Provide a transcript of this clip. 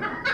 Ha ha!